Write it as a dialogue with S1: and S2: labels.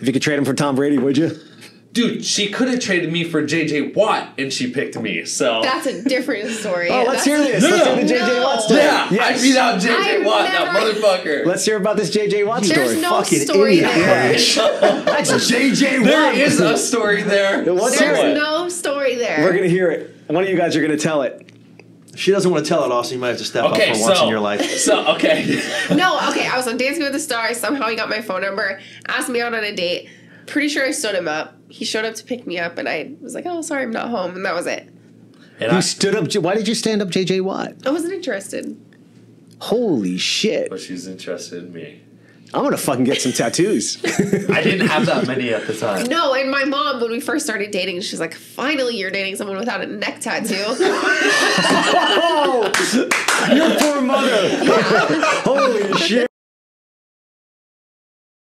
S1: If you could trade him for Tom Brady, would you?
S2: Dude, she could have traded me for JJ Watt and she picked me. So
S3: That's a different story.
S1: Oh, let's
S3: That's-
S1: hear this.
S2: No,
S1: Let's
S2: no.
S1: hear the JJ
S3: No.
S1: Watt story.
S2: yeah,
S1: Yes.
S2: I beat out JJ
S3: I've
S2: Watt, that motherfucker.
S1: Let's hear about this JJ Watt
S3: There's
S1: story.
S3: no
S1: Fucking
S3: story
S1: idiot.
S3: there.
S1: That's JJ Watt.
S2: there is a story there.
S1: What's
S3: There's
S1: it?
S3: no story there.
S1: We're gonna hear it. One of you guys are gonna tell it.
S4: If she doesn't want to tell it, all, so you might have to step
S2: Okay,
S4: up for once in your life.
S2: so okay,
S3: No, okay. I was on Dancing with the Stars. Somehow he got my phone number, asked me out on a date. Pretty sure I stood him up. He showed up to pick me up, and I was like, "Oh, sorry, I'm not home," and that was it.
S2: and
S1: You
S2: I,
S1: stood up. Why did you stand up, JJ Watt?
S3: I wasn't interested.
S1: Holy shit!
S2: but she's interested in me.
S1: I'm gonna fucking get some tattoos.
S2: I didn't have that many at the time.
S3: No, and my mom, when we first started dating, she's like, "Finally, you're dating someone without a neck tattoo."
S1: Your poor mother. Holy shit!